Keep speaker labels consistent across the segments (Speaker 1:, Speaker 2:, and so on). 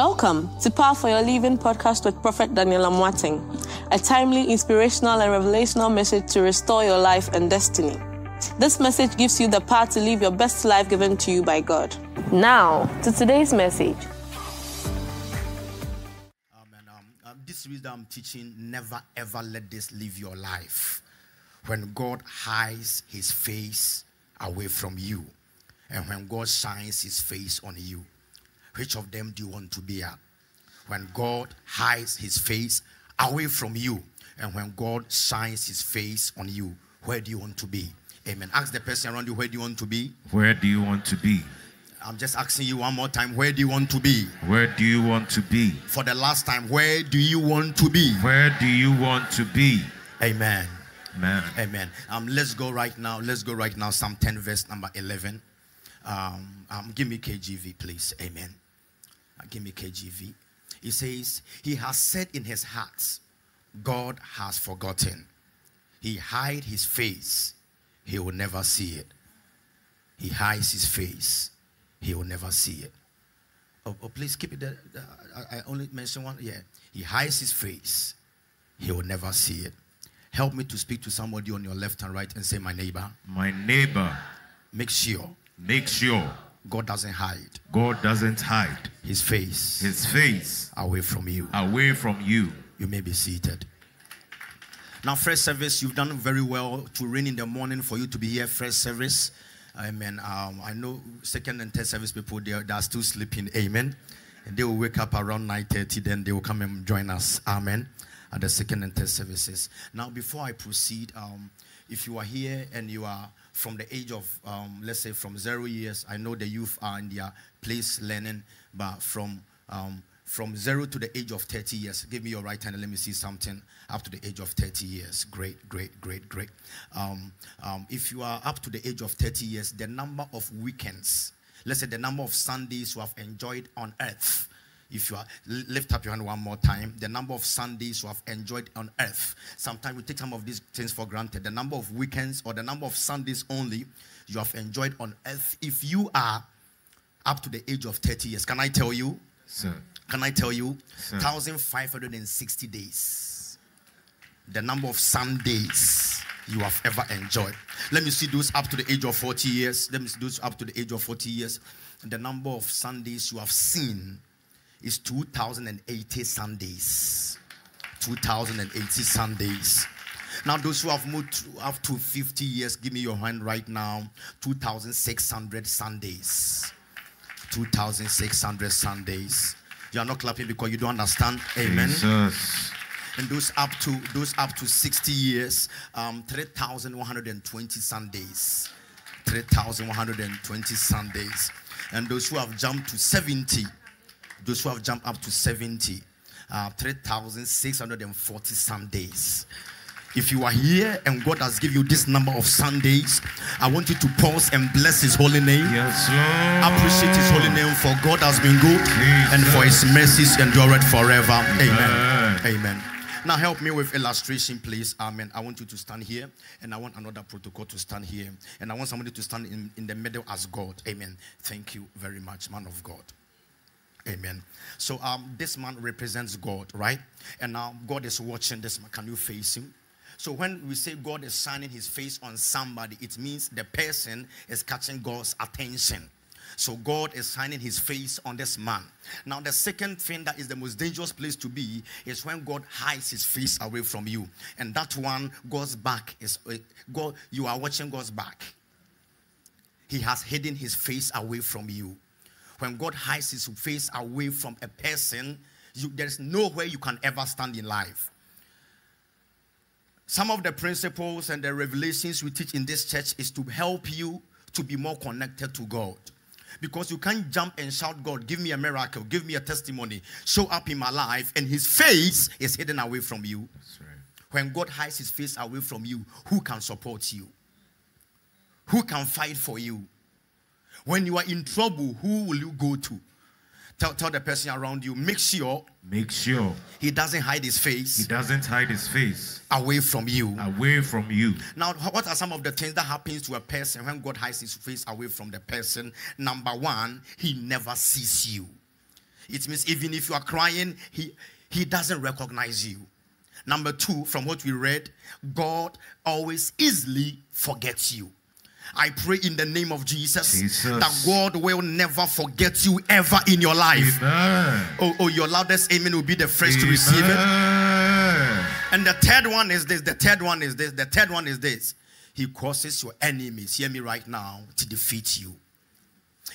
Speaker 1: Welcome to Power for Your Living podcast with Prophet Daniel Amoateng, a timely, inspirational, and revelational message to restore your life and destiny. This message gives you the power to live your best life given to you by God. Now, to today's message.
Speaker 2: Amen. Um, um, this series I'm teaching, never ever let this leave your life. When God hides his face away from you, and when God shines his face on you. Which of them do you want to be at? When God hides his face away from you, and when God shines his face on you, where do you want to be? Amen. Ask the person around you, where do you want to be?
Speaker 3: Where do you want to be?
Speaker 2: I'm just asking you one more time, where do you want to be?
Speaker 3: Where do you want to be?
Speaker 2: For the last time, where do you want to be?
Speaker 3: Where do you want to be?
Speaker 2: Amen.
Speaker 3: Amen.
Speaker 2: Amen. Um, let's go right now. Let's go right now. Psalm 10, verse number 11. Um, um, give me KJV, please. Amen. Uh, give me KJV. He says, He has said in his heart, God has forgotten. He hide his face, he will never see it. He hides his face, he will never see it. Oh, oh please keep it there. I, I only mentioned one. Yeah. He hides his face, he will never see it. Help me to speak to somebody on your left and right and say, My neighbor.
Speaker 3: My neighbor.
Speaker 2: Make sure.
Speaker 3: Make sure.
Speaker 2: God doesn't hide.
Speaker 3: God doesn't hide
Speaker 2: his face.
Speaker 3: His face
Speaker 2: away from you.
Speaker 3: Away from you.
Speaker 2: You may be seated. Now, first service, you've done very well to rain in the morning for you to be here. First service. Amen. Um, I know second and third service people they are, they are still sleeping. Amen. And they will wake up around 9:30. Then they will come and join us. Amen. At the second and third services. Now, before I proceed, um, if you are here and you are from the age of, um, let's say, from zero years, I know the youth are in their place learning, but from um, from zero to the age of 30 years, give me your right hand and let me see something up to the age of 30 years. Great, great, great, great. Um, um, if you are up to the age of 30 years, the number of weekends, let's say the number of Sundays you have enjoyed on earth if you are, lift up your hand one more time. The number of Sundays you have enjoyed on earth. Sometimes we take some of these things for granted. The number of weekends or the number of Sundays only you have enjoyed on earth. If you are up to the age of 30 years, can I tell you?
Speaker 3: Sir.
Speaker 2: Can I tell you? Sir. 1,560 days. The number of Sundays you have ever enjoyed. Let me see those up to the age of 40 years. Let me see those up to the age of 40 years. The number of Sundays you have seen is 2080 Sundays. 2080 Sundays. Now, those who have moved up to 50 years, give me your hand right now. 2,600 Sundays. 2,600 Sundays. You are not clapping because you don't understand. Amen.
Speaker 3: Jesus.
Speaker 2: And those up to those up to 60 years, um, 3,120 Sundays. 3,120 Sundays. And those who have jumped to 70, those who have jumped up to 70, uh, 3,640 Sundays. If you are here and God has given you this number of Sundays, I want you to pause and bless His holy name.
Speaker 3: Yes, Lord.
Speaker 2: Appreciate His holy name for God has been good Jesus. and for His mercies endureth forever. Amen. Amen. Amen. Now help me with illustration, please. Amen. I want you to stand here, and I want another protocol to stand here, and I want somebody to stand in, in the middle as God. Amen. Thank you very much, man of God. Amen. So um, this man represents God, right? And now God is watching this man. Can you face him? So when we say God is shining his face on somebody, it means the person is catching God's attention. So God is shining his face on this man. Now, the second thing that is the most dangerous place to be is when God hides his face away from you. And that one, God's back is uh, God, you are watching God's back. He has hidden his face away from you when God hides his face away from a person, you, there's nowhere you can ever stand in life. Some of the principles and the revelations we teach in this church is to help you to be more connected to God. Because you can't jump and shout, God, give me a miracle, give me a testimony, show up in my life, and his face is hidden away from you.
Speaker 3: Right.
Speaker 2: When God hides his face away from you, who can support you? Who can fight for you? When you are in trouble, who will you go to? Tell, tell the person around you, make sure.
Speaker 3: Make sure.
Speaker 2: He doesn't hide his face.
Speaker 3: He doesn't hide his face.
Speaker 2: Away from you.
Speaker 3: Away from you.
Speaker 2: Now, what are some of the things that happens to a person when God hides his face away from the person? Number one, he never sees you. It means even if you are crying, he, he doesn't recognize you. Number two, from what we read, God always easily forgets you. I pray in the name of Jesus,
Speaker 3: Jesus.
Speaker 2: that God will never forget you ever in your life.
Speaker 3: Amen.
Speaker 2: Oh, oh, your loudest amen will be the first to receive it. And the third one is this. The third one is this. The third one is this. He causes your enemies, hear me right now, to defeat you.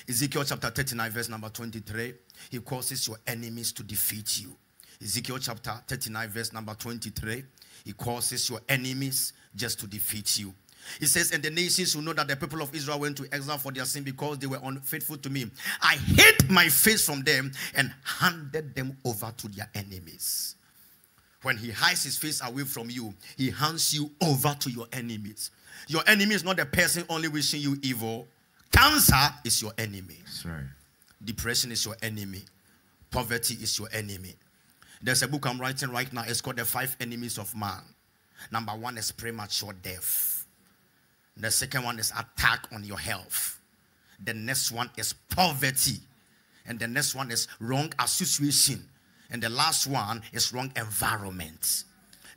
Speaker 2: Ezekiel chapter 39, verse number 23. He causes your enemies to defeat you. Ezekiel chapter 39, verse number 23. He causes your enemies just to defeat you. He says, And the nations will know that the people of Israel went to exile for their sin because they were unfaithful to me. I hid my face from them and handed them over to their enemies. When he hides his face away from you, he hands you over to your enemies. Your enemy is not the person only wishing you evil. Cancer is your enemy.
Speaker 3: Right.
Speaker 2: Depression is your enemy. Poverty is your enemy. There's a book I'm writing right now. It's called The Five Enemies of Man. Number one is premature death. The second one is attack on your health. The next one is poverty. And the next one is wrong association. And the last one is wrong environment.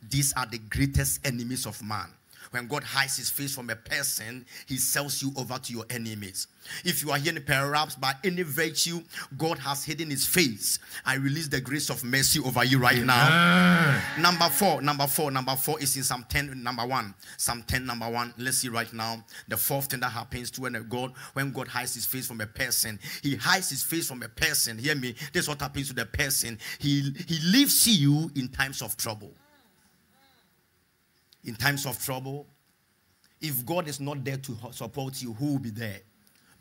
Speaker 2: These are the greatest enemies of man. When God hides his face from a person, he sells you over to your enemies. If you are here, perhaps by any virtue, God has hidden his face. I release the grace of mercy over you right now.
Speaker 3: Amen.
Speaker 2: Number four, number four, number four is in Psalm 10, number one. Psalm 10, number one. Let's see right now. The fourth thing that happens to when a God, when God hides his face from a person, he hides his face from a person. Hear me. This is what happens to the person. He he leaves you in times of trouble. In times of trouble, if God is not there to support you, who will be there?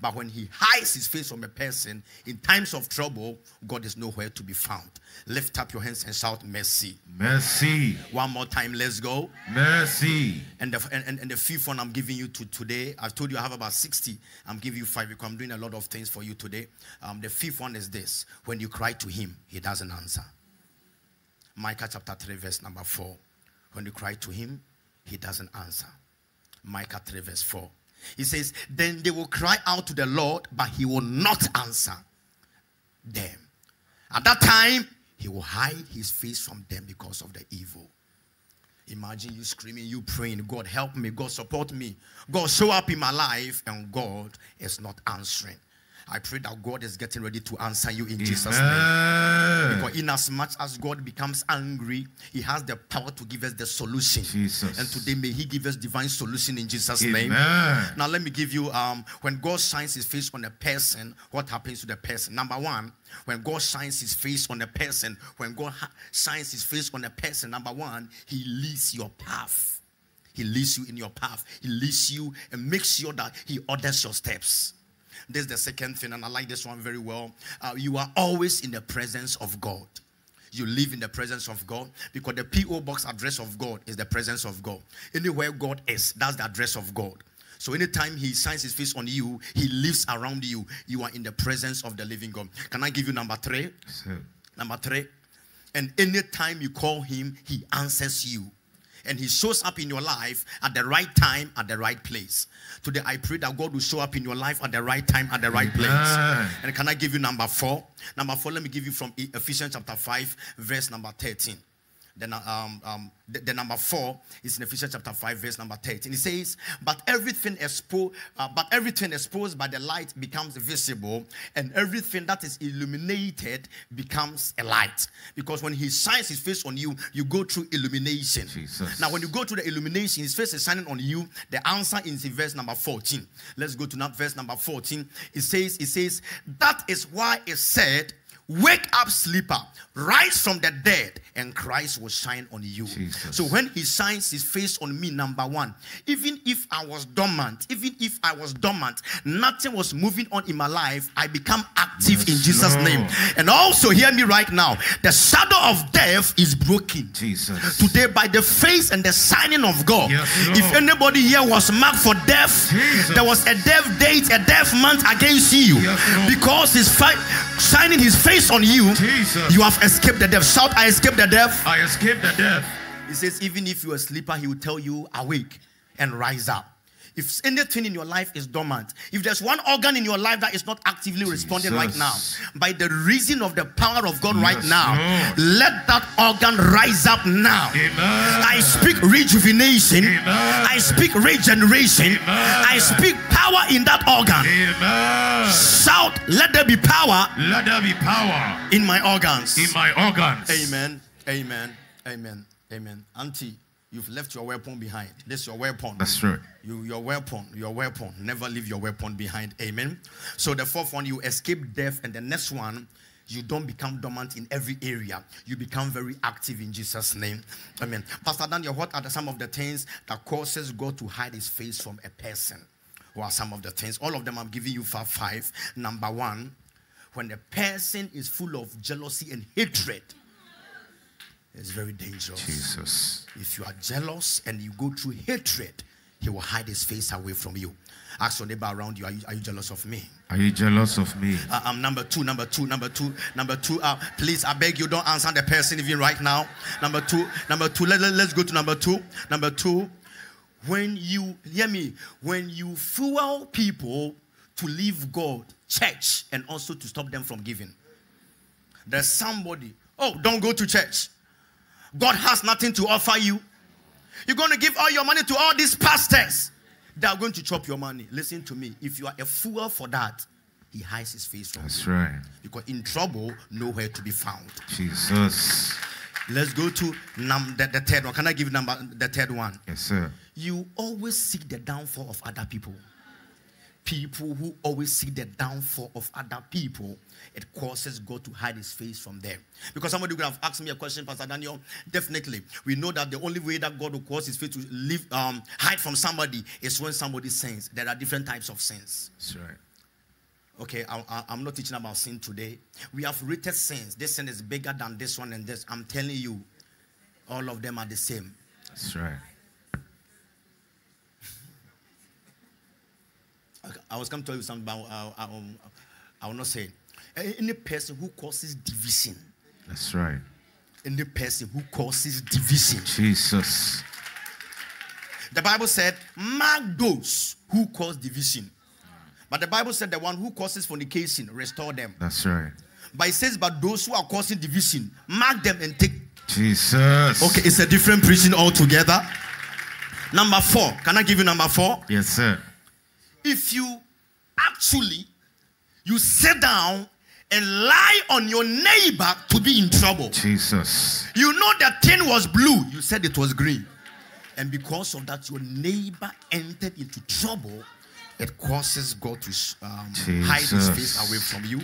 Speaker 2: But when he hides his face from a person in times of trouble, God is nowhere to be found. Lift up your hands and shout mercy.
Speaker 3: Mercy.
Speaker 2: One more time, let's go.
Speaker 3: Mercy.
Speaker 2: And the, and, and the fifth one I'm giving you to today, I've told you I have about 60. I'm giving you five because I'm doing a lot of things for you today. Um, the fifth one is this when you cry to him, he doesn't answer. Micah chapter 3, verse number 4. When you cry to him, he doesn't answer. Micah 3, verse 4. He says, Then they will cry out to the Lord, but he will not answer them. At that time, he will hide his face from them because of the evil. Imagine you screaming, you praying, God help me, God support me, God show up in my life, and God is not answering. I pray that God is getting ready to answer you in Jesus' name.
Speaker 3: Amen.
Speaker 2: Because in as much as God becomes angry, He has the power to give us the solution.
Speaker 3: Jesus.
Speaker 2: And today may He give us divine solution in Jesus' name. Now let me give you um when God shines his face on a person, what happens to the person? Number one, when God shines his face on a person, when God ha- shines his face on a person, number one, he leads your path. He leads you in your path. He leads you and makes sure that he orders your steps. This is the second thing, and I like this one very well. Uh, you are always in the presence of God. You live in the presence of God because the P.O. box address of God is the presence of God. Anywhere God is, that's the address of God. So anytime he shines his face on you, he lives around you. You are in the presence of the living God. Can I give you number three?
Speaker 3: So,
Speaker 2: Number three. And anytime you call him, he answers you. And he shows up in your life at the right time, at the right place. Today, I pray that God will show up in your life at the right time, at the right place. And can I give you number four? Number four, let me give you from Ephesians chapter 5, verse number 13. Then, um, um, the, the number four is in Ephesians chapter 5, verse number 13. It says, But everything exposed, uh, but everything exposed by the light becomes visible, and everything that is illuminated becomes a light. Because when he shines his face on you, you go through illumination.
Speaker 3: Jesus.
Speaker 2: Now, when you go to the illumination, his face is shining on you. The answer is in verse number 14. Let's go to verse number 14. It says, It says, That is why it said, Wake up, sleeper, rise from the dead, and Christ will shine on you.
Speaker 3: Jesus.
Speaker 2: So when he shines his face on me, number one, even if I was dormant, even if I was dormant, nothing was moving on in my life, I become active in Jesus'
Speaker 3: Lord.
Speaker 2: name. And also, hear me right now the shadow of death is broken.
Speaker 3: Jesus.
Speaker 2: Today, by the face and the signing of God,
Speaker 3: Yes,
Speaker 2: if anybody here was marked for death,
Speaker 3: Jesus.
Speaker 2: there was a death date, a death month against you,
Speaker 3: Yes,
Speaker 2: because He's fi- shining His face on you,
Speaker 3: Jesus.
Speaker 2: you have escaped the death. Shout, I escaped the death.
Speaker 3: I escaped the death.
Speaker 2: He says, even if you're a sleeper, He will tell you, awake and rise up. If anything in your life is dormant, if there's one organ in your life that is not actively responding right now, by the reason of the power of God right now,
Speaker 3: Lord.
Speaker 2: let that organ rise up now.
Speaker 3: Amen.
Speaker 2: I speak rejuvenation.
Speaker 3: Amen.
Speaker 2: I speak regeneration.
Speaker 3: Amen.
Speaker 2: I speak power in that organ.
Speaker 3: Amen.
Speaker 2: Shout, let there be power
Speaker 3: Let there be power
Speaker 2: in my organs.
Speaker 3: in my organs.
Speaker 2: Amen. Amen. Amen. Amen. Auntie, you've left your weapon behind. This is your weapon.
Speaker 3: That's true.
Speaker 2: You, your weapon, your weapon. Never leave your weapon behind. Amen. So the fourth one, you escape death, and the next one, you don't become dormant in every area. You become very active in Jesus' name. Amen. Pastor Daniel, what are the, some of the things that causes God to hide His face from a person? What are some of the things? All of them I'm giving you for Five. Number one, when a person is full of jealousy and hatred, it's very dangerous.
Speaker 3: Jesus.
Speaker 2: If you are jealous and you go through hatred, he will hide his face away from you. Ask your neighbor around you, are you, are you jealous of me?
Speaker 3: Are you jealous of me?
Speaker 2: Uh, um, number two, number two, number two, number two. Uh, please, I beg you, don't answer the person even right now. Number two, number two. Let, let, let's go to number two. Number two, when you hear me, when you fuel people to leave God, church, and also to stop them from giving. There's somebody, oh, don't go to church. God has nothing to offer you. You're going to give all your money to all these pastors. They are going to chop your money. Listen to me. If you are a fool for that, he hides his face from you.
Speaker 3: That's right.
Speaker 2: Because in trouble, nowhere to be found.
Speaker 3: Jesus.
Speaker 2: Let's go to num- the, the third one. Can I give number the third one?
Speaker 3: Yes, sir.
Speaker 2: You always seek the downfall of other people. People who always see the downfall of other people, it causes God to hide his face from them. Because somebody could have asked me a question, Pastor Daniel. Definitely, we know that the only way that God will cause his face to live, um, hide from somebody is when somebody sins. There are different types of sins.
Speaker 3: That's right.
Speaker 2: Okay, I, I'm not teaching about sin today. We have rated sins. This sin is bigger than this one and this. I'm telling you, all of them are the same.
Speaker 3: That's right.
Speaker 2: I was going to tell you something about, uh, I, um, I will not say. Any person who causes division,
Speaker 3: That's right.
Speaker 2: any person who causes division.
Speaker 3: Jesus.
Speaker 2: The Bible said, mark those who cause division. But the Bible said, the one who causes fornication, restore them.
Speaker 3: That's right.
Speaker 2: But it says, but those who are causing division, mark them and take.
Speaker 3: Jesus.
Speaker 2: Okay, it's a different preaching altogether. Number four. Can I give you number four?
Speaker 3: Yes, sir.
Speaker 2: If you actually you sit down and lie on your neighbor to be in trouble.
Speaker 3: Jesus.
Speaker 2: you know the thing was blue. You said it was green. And because of that your neighbor entered into trouble. It causes god to um, hide his face away from you.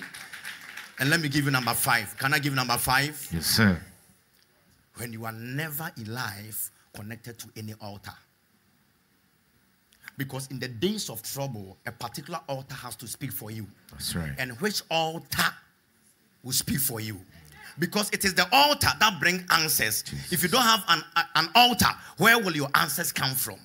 Speaker 2: And let me give you number five. Can i give number five?
Speaker 3: Yes, sir.
Speaker 2: when you are never in life connected to any altar. Because in the days of trouble, a particular altar has to speak for you.
Speaker 3: That's right.
Speaker 2: And which altar will speak for you? Because it is the altar that brings answers. If you don't have an, an altar, where will your answers come from?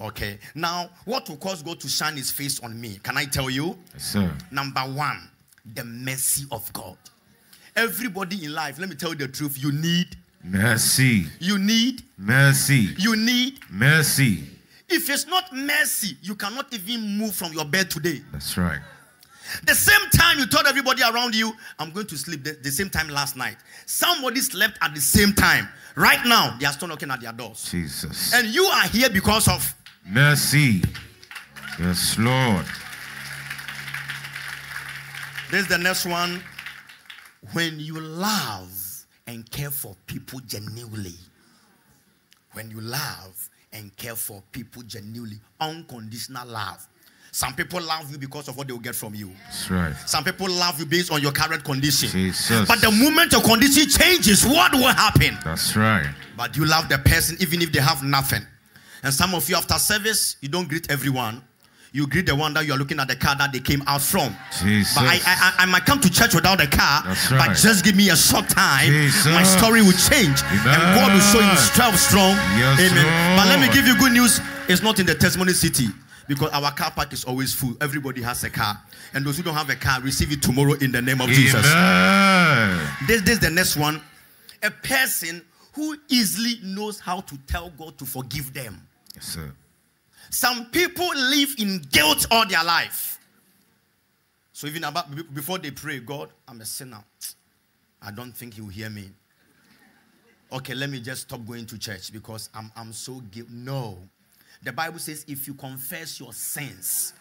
Speaker 2: Okay. Now, what will cause God to shine his face on me? Can I tell you?
Speaker 3: Yes, sir.
Speaker 2: Number one, the mercy of God. Everybody in life, let me tell you the truth, you need,
Speaker 3: Mercy.
Speaker 2: you need,
Speaker 3: Mercy.
Speaker 2: you need.
Speaker 3: Mercy.
Speaker 2: If it's not mercy, you cannot even move from your bed today.
Speaker 3: That's right.
Speaker 2: The same time you told everybody around you, I'm going to sleep the, the same time last night. Somebody slept at the same time. Right now, they are still knocking at their doors.
Speaker 3: Jesus.
Speaker 2: And you are here because of
Speaker 3: Mercy. Yes, Lord.
Speaker 2: this is the next one. When you love and care for people genuinely. When you love and care for people genuinely, unconditional love. Some people love you because of what they will get from you.
Speaker 3: That's right.
Speaker 2: Some people love you based on your current condition.
Speaker 3: Jesus.
Speaker 2: But the moment your condition changes, what will happen?
Speaker 3: That's right.
Speaker 2: But you love the person even if they have nothing. And some of you, after service, you don't greet everyone. You greet the one that you are looking at the car that they came out from.
Speaker 3: Jesus.
Speaker 2: But I, I, I- I might come to church without a car,
Speaker 3: That's
Speaker 2: but just give me a short time.
Speaker 3: Jesus.
Speaker 2: My story will change. And God will show
Speaker 3: Amen.
Speaker 2: himself strong.
Speaker 3: Yes,
Speaker 2: Amen. But let me give you good news. It's not in the testimony city. Because our car park is always full. Everybody has a car. And those who don't have a car, receive it tomorrow in the name of Jesus. This, this is the next one. A person who easily knows how to tell God to forgive them.
Speaker 3: Yes, sir.
Speaker 2: Some people live in guilt all their life. So even about before they pray, God, I'm a sinner. I don't think He will hear me. Okay, let me just stop going to church because I'm, I'm so guilty. No. The Bible says if you confess your sins,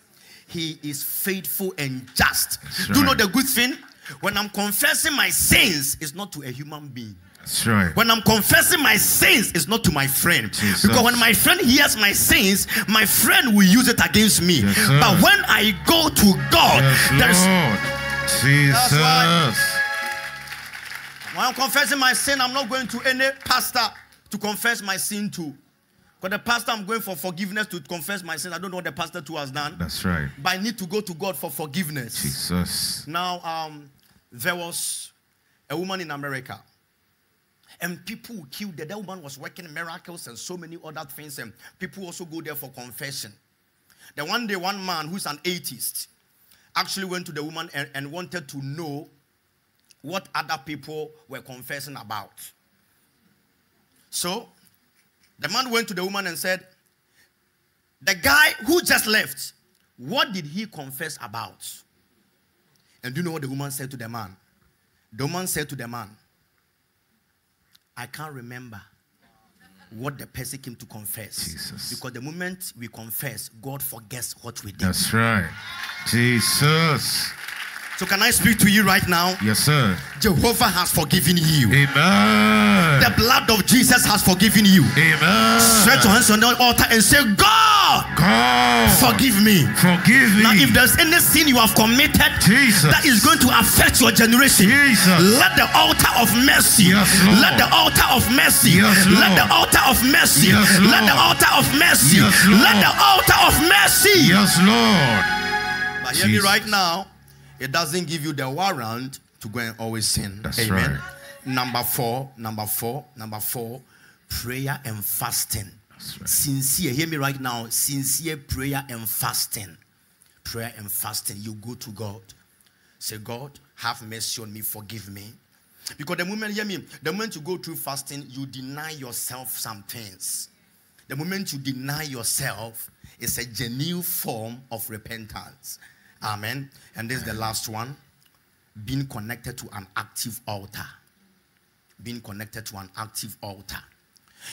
Speaker 2: He is faithful and just.
Speaker 3: That's
Speaker 2: Do you know the good thing? When I'm confessing my sins, it's not to a human being.
Speaker 3: That's right.
Speaker 2: When I'm confessing my sins, it's not to my friend.
Speaker 3: Jesus.
Speaker 2: Because when my friend hears my sins, my friend will use it against me.
Speaker 3: Yes,
Speaker 2: but when I go to God, there's
Speaker 3: Yes, Lord. Jesus.
Speaker 2: That's when I'm confessing my sin, I'm not going to any pastor to confess my sin to. Because the pastor I'm going for forgiveness to confess my sin, I don't know what the pastor too has done.
Speaker 3: That's right.
Speaker 2: But I need to go to God for forgiveness.
Speaker 3: Jesus.
Speaker 2: Now, um, there was a woman in America, and people killed her. That woman was working miracles and so many other things, and people also go there for confession. Then one day, one man who's an atheist actually went to the woman and, and wanted to know what other people were confessing about. So, the man went to the woman and said, The guy who just left, what did he confess about? And do you know what the woman said to the man? The woman said to the man, I can't remember what the person came to confess.
Speaker 3: Jesus.
Speaker 2: Because the moment we confess, God forgets what we did.
Speaker 3: That's right. Jesus.
Speaker 2: So, can I speak to you right now?
Speaker 3: Yes, sir.
Speaker 2: Jehovah has forgiven you.
Speaker 3: Amen.
Speaker 2: The blood of Jesus has forgiven you.
Speaker 3: Amen.
Speaker 2: Stretch your hands on the altar and say, God,
Speaker 3: God.
Speaker 2: forgive me.
Speaker 3: Forgive me.
Speaker 2: Now, if there's any sin you have committed
Speaker 3: Jesus.
Speaker 2: that is going to affect your generation,
Speaker 3: Jesus.
Speaker 2: let the altar of mercy,
Speaker 3: Yes, Lord.
Speaker 2: let the altar of mercy,
Speaker 3: Yes,
Speaker 2: let the altar of mercy,
Speaker 3: Yes,
Speaker 2: let the altar of mercy,
Speaker 3: Yes, Lord.
Speaker 2: let the altar of mercy.
Speaker 3: Yes, Lord.
Speaker 2: But hear me right now, it doesn't give you the warrant to go and always sin.
Speaker 3: That's
Speaker 2: Amen.
Speaker 3: right.
Speaker 2: Number four, number four, number four, prayer and fasting.
Speaker 3: right.
Speaker 2: Sincere, hear me right now. Sincere prayer and fasting. Prayer and fasting. You go to God. Say, God, have mercy on me, forgive me. Because the moment, hear me, the moment you go through fasting, you deny yourself some things. The moment you deny yourself, it's a genuine form of repentance. Amen. And this is the last one being connected to an active altar. Being connected to an active altar.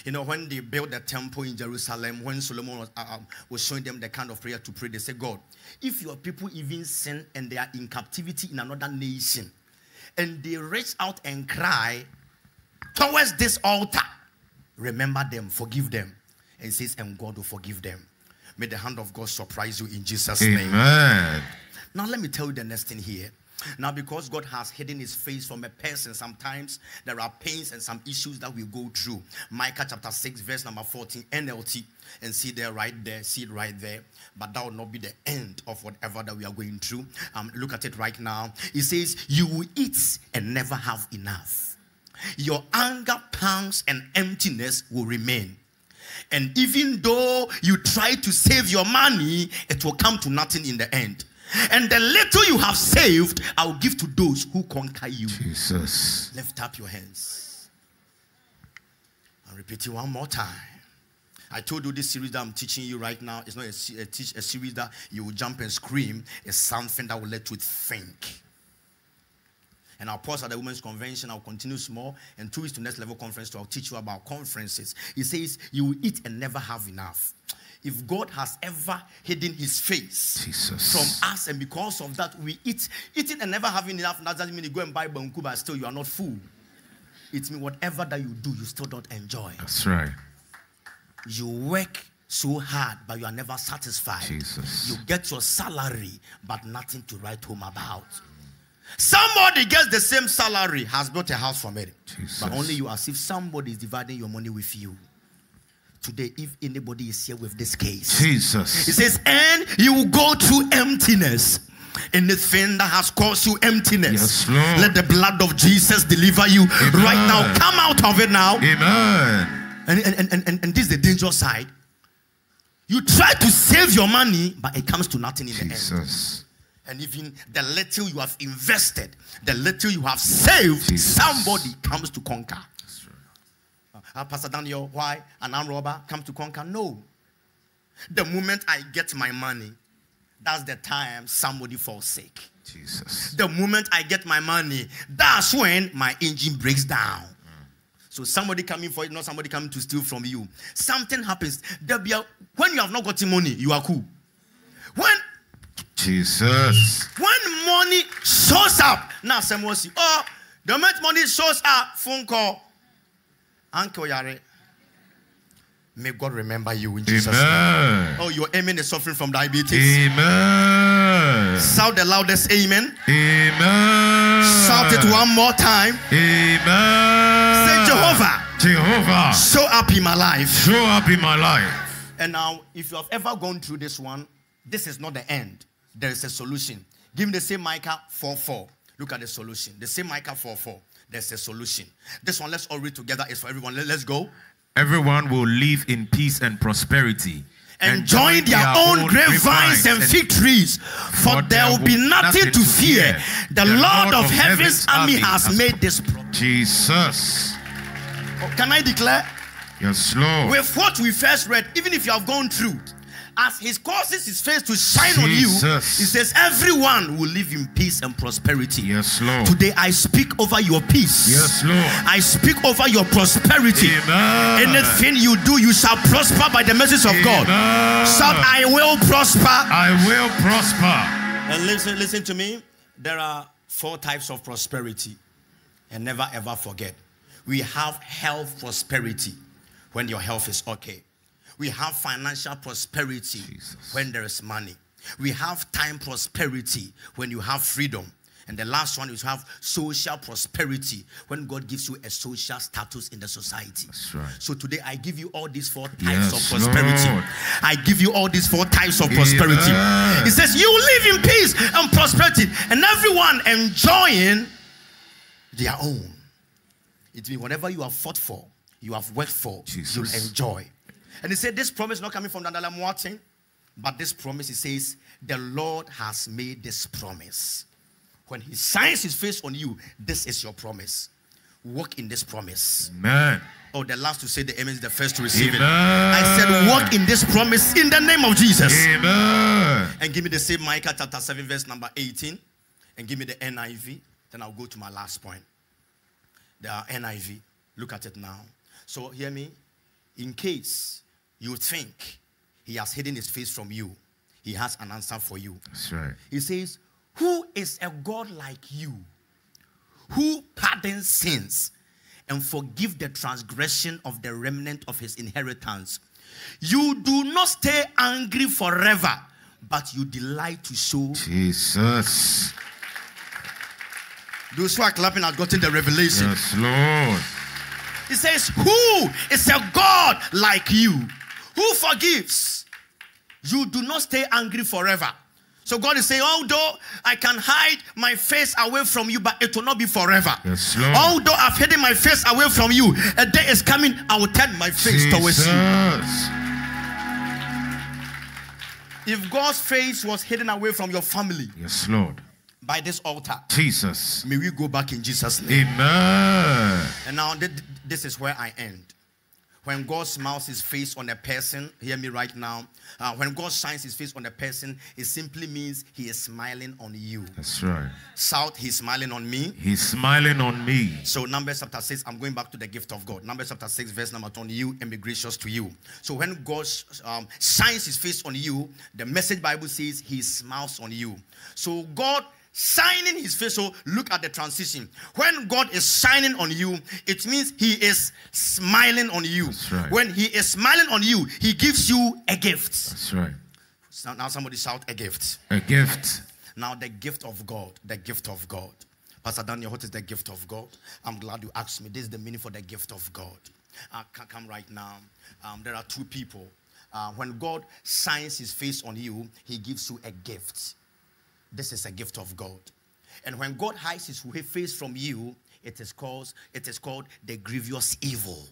Speaker 2: You know, when they built the temple in Jerusalem, when Solomon was, uh, um, was showing them the kind of prayer to pray, they said, God, if your people even sin and they are in captivity in another nation, and they reach out and cry towards this altar, remember them, forgive them. And says, and God will forgive them. May the hand of God surprise you in Jesus' name. Now, let me tell you the next thing here. Now, because God has hidden his face from a person, sometimes there are pains and some issues that we go through. Micah chapter 6, verse number 14, NLT, and see there right there, see it right there. But that will not be the end of whatever that we are going through. Um, look at it right now. It says, You will eat and never have enough. Your anger, pangs, and emptiness will remain. And even though you try to save your money, it will come to nothing in the end. And the little you have saved, I will give to those who conquer you.
Speaker 3: Jesus.
Speaker 2: Lift up your hands. I'll repeat it one more time. I told you this series that I'm teaching you right now is not a, a, teach, a series that you will jump and scream. It's something that will let you think. And I'll pause at the women's convention. I'll continue small. And two weeks to next level conference, so I'll teach you about conferences. He says, You will eat and never have enough. If God has ever hidden his face
Speaker 3: Jesus.
Speaker 2: from us, and because of that, we eat, eating and never having enough, that doesn't mean you go and buy banku, but still you are not full. It means whatever that you do, you still don't enjoy.
Speaker 3: That's right.
Speaker 2: You work so hard, but you are never satisfied.
Speaker 3: Jesus.
Speaker 2: You get your salary, but nothing to write home about. Somebody gets the same salary, has built a house from it,
Speaker 3: Jesus.
Speaker 2: but only you, as if somebody is dividing your money with you. Today, if anybody is here with this case,
Speaker 3: Jesus.
Speaker 2: He says, and you will go through emptiness. Anything that has caused you emptiness,
Speaker 3: Yes,
Speaker 2: let the blood of Jesus deliver you right now. Come out of it now.
Speaker 3: Amen.
Speaker 2: And, and, and, and, and this is the dangerous side. You try to save your money, but it comes to nothing in the end.
Speaker 3: Jesus.
Speaker 2: And even the little you have invested, the little you have saved,
Speaker 3: Jesus.
Speaker 2: somebody comes to conquer. Uh, Pastor Daniel, why an armed robber come to conquer? No. The moment I get my money, that's the time somebody falls sick.
Speaker 3: Jesus.
Speaker 2: The moment I get my money, that's when my engine breaks down. So somebody coming for it, not somebody coming to steal from you. Something happens. There be a, when you have not gotten money, you are cool. When
Speaker 3: Jesus.
Speaker 2: when money shows up, now someone see, oh, the moment money shows up, phone call. Uncle Yare. May God remember you in Jesus' name. Oh, your amen is suffering from diabetes.
Speaker 3: Amen.
Speaker 2: Shout the loudest amen.
Speaker 3: Amen.
Speaker 2: Shout it one more time.
Speaker 3: Amen.
Speaker 2: Say Jehovah.
Speaker 3: Jehovah.
Speaker 2: Show up in my life.
Speaker 3: Show up in my life.
Speaker 2: And now, if you have ever gone through this one, this is not the end. There is a solution. Give me the same Micah 4 4. Look at the solution. The same Micah 4 4. There's a solution. This one, let's all read together. It's for everyone. Let- Let's go.
Speaker 3: Everyone will live in peace and prosperity.
Speaker 2: Enjoying their, own grapevines and fig trees, for there will be nothing to fear. The Lord of heaven's army has made this promise.
Speaker 3: Jesus.
Speaker 2: Oh, Can I declare?
Speaker 3: Yes, Lord.
Speaker 2: With what we first read, even if you have gone through, as he causes his face to shine on you, he says, Everyone will live in peace and prosperity.
Speaker 3: Yes, Lord.
Speaker 2: Today I speak over your peace.
Speaker 3: Yes, Lord.
Speaker 2: I speak over your prosperity.
Speaker 3: Amen.
Speaker 2: Anything you do, you shall prosper by the message of God.
Speaker 3: Amen.
Speaker 2: Shout, I will prosper.
Speaker 3: I will prosper.
Speaker 2: And listen, listen to me. There are four types of prosperity. And never ever forget. We have health prosperity when your health is okay. We have financial prosperity
Speaker 3: Jesus.
Speaker 2: when there is money. We have time prosperity when you have freedom. And the last one is to have social prosperity when God gives you a social status in the society.
Speaker 3: That's right.
Speaker 2: So today I give you all these four types
Speaker 3: Yes,
Speaker 2: of prosperity.
Speaker 3: Lord.
Speaker 2: I give you all these four types of prosperity. It says you live in peace and prosperity, and everyone enjoying their own. It means whatever you have fought for, you have worked for,
Speaker 3: Jesus.
Speaker 2: you'll enjoy. And he said, This promise is not coming from Daniel Amoateng, but this promise, he says, the Lord has made this promise. When he shines his face on you, this is your promise. Walk in this promise.
Speaker 3: Amen.
Speaker 2: Oh, the last to say the amen is the first to receive it. I said, walk in this promise in the name of Jesus.
Speaker 3: Amen.
Speaker 2: And give me the same Micah chapter 7, verse number 18. And give me the NIV. Then I'll go to my last point. The NIV. Look at it now. So, hear me. In case you think he has hidden his face from you, he has an answer for you.
Speaker 3: That's right.
Speaker 2: He says, Who is a God like you who pardons sins and forgive the transgression of the remnant of his inheritance? You do not stay angry forever, but you delight to show.
Speaker 3: Jesus.
Speaker 2: Those who are clapping have gotten the revelation.
Speaker 3: Yes, Lord.
Speaker 2: He says, Who is a God like you who forgives? You do not stay angry forever. So God is saying, although I can hide my face away from you, but it will not be forever.
Speaker 3: Yes,
Speaker 2: Although I've hidden my face away from you, a day is coming, I will turn my face towards you. If God's face was hidden away from your family
Speaker 3: Yes, Lord.
Speaker 2: by this altar,
Speaker 3: Jesus.
Speaker 2: may we go back in Jesus' name.
Speaker 3: Amen.
Speaker 2: And now th- this is where I end. When God smiles his face on a person, hear me right now. Uh, when God shines his face on a person, it simply means he is smiling on you.
Speaker 3: That's right.
Speaker 2: Shout, he's smiling on me.
Speaker 3: He's smiling on me.
Speaker 2: So Numbers chapter 6, I'm going back to the gift of God. Numbers chapter 6, verse number 20, you and be gracious to you. So when God um, shines his face on you, the message Bible says he smiles on you. So God shining his face. So look at the transition. When God is shining on you, it means he is smiling on you.
Speaker 3: That's right.
Speaker 2: When he is smiling on you, he gives you a gift.
Speaker 3: That's right.
Speaker 2: So now somebody shout a gift.
Speaker 3: A gift.
Speaker 2: Now, the gift of God, the gift of God. Pastor Daniel, what is the gift of God? I'm glad you asked me. This is the meaning for the gift of God. I can come right now. Um, there are two people. Uh, when God shines his face on you, he gives you a gift. This is a gift of God. And when God hides his face from you, it is called, it is called the grievous evil.